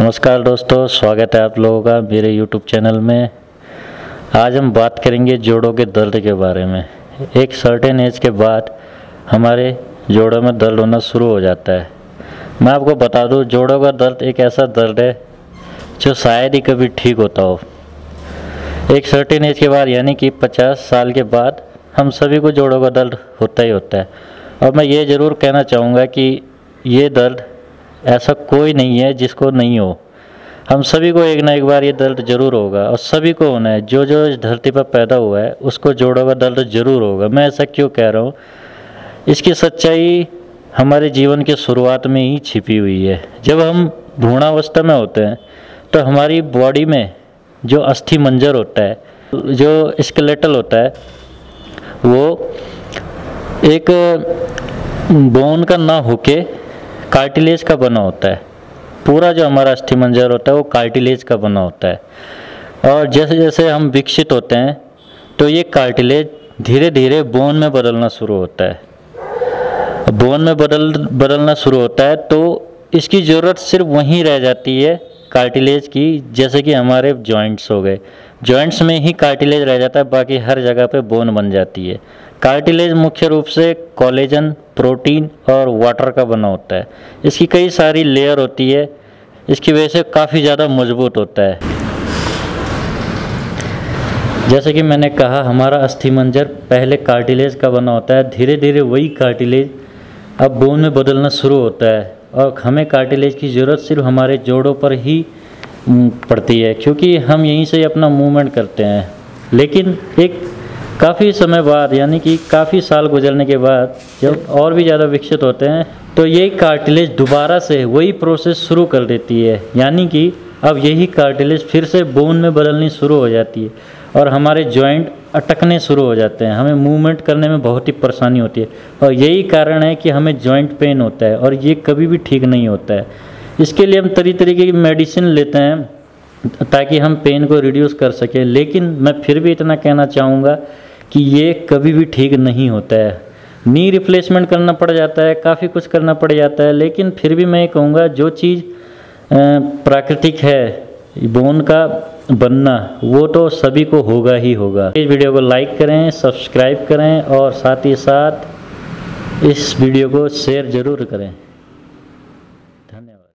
नमस्कार दोस्तों, स्वागत है आप लोगों का मेरे YouTube चैनल में। आज हम बात करेंगे जोड़ों के दर्द के बारे में। एक सर्टेन एज के बाद हमारे जोड़ों में दर्द होना शुरू हो जाता है। मैं आपको बता दूँ, जोड़ों का दर्द एक ऐसा दर्द है जो शायद ही कभी ठीक होता हो। एक सर्टेन एज के बाद, यानी कि 50 साल के बाद, हम सभी को जोड़ों का दर्द होता ही होता है। और मैं ये ज़रूर कहना चाहूँगा कि ये दर्द ऐसा कोई नहीं है जिसको नहीं हो। हम सभी को एक ना एक बार ये दर्द ज़रूर होगा और सभी को होना है। जो जो इस धरती पर पैदा हुआ है, उसको जोड़ों का दर्द ज़रूर होगा। मैं ऐसा क्यों कह रहा हूँ? इसकी सच्चाई हमारे जीवन के शुरुआत में ही छिपी हुई है। जब हम भ्रूणावस्था में होते हैं तो हमारी बॉडी में जो अस्थि मंजर होता है, जो स्केलेटल होता है, वो एक बोन का ना होके कार्टिलेज का बना होता है। पूरा जो हमारा अस्थि मंजर होता है, वो कार्टिलेज का बना होता है। और जैसे जैसे हम विकसित होते हैं तो ये कार्टिलेज धीरे धीरे बोन में बदलना शुरू होता है। बोन में बदल, बदलना शुरू होता है तो इसकी ज़रूरत सिर्फ़ वहीं रह जाती है कार्टिलेज की, जैसे कि हमारे जॉइंट्स हो गए। जॉइंट्स में ही कार्टिलेज रह जाता है, बाकी हर जगह पे बोन बन जाती है। कार्टिलेज मुख्य रूप से कॉलेजन प्रोटीन और वाटर का बना होता है। इसकी कई सारी लेयर होती है। इसकी वजह से काफ़ी ज़्यादा मज़बूत होता है। जैसे कि मैंने कहा, हमारा अस्थि मंजर पहले कार्टिलेज का बना होता है। धीरे धीरे वही कार्टिलेज अब बोन में बदलना शुरू होता है। और हमें कार्टिलेज की ज़रूरत सिर्फ़ हमारे जोड़ों पर ही पड़ती है, क्योंकि हम यहीं से अपना मूवमेंट करते हैं। लेकिन एक काफ़ी समय बाद, यानी कि काफ़ी साल गुजरने के बाद, जब और भी ज़्यादा विकसित होते हैं तो ये कार्टिलेज दोबारा से वही प्रोसेस शुरू कर देती है। यानी कि अब यही कार्टिलेज फिर से बोन में बदलनी शुरू हो जाती है और हमारे जॉइंट अटकने शुरू हो जाते हैं। हमें मूवमेंट करने में बहुत ही परेशानी होती है। और यही कारण है कि हमें जॉइंट पेन होता है और ये कभी भी ठीक नहीं होता है। इसके लिए हम तरी तरीके की मेडिसिन लेते हैं, ताकि हम पेन को रिड्यूस कर सकें। लेकिन मैं फिर भी इतना कहना चाहूँगा कि ये कभी भी ठीक नहीं होता है। नी रिप्लेसमेंट करना पड़ जाता है, काफ़ी कुछ करना पड़ जाता है, लेकिन फिर भी मैं ये कहूँगा, जो चीज़ प्राकृतिक है बोन का बनना, वो तो सभी को होगा ही होगा। इस वीडियो को लाइक करें सब्सक्राइब करें, और साथ ही साथ इस वीडियो को शेयर ज़रूर करें।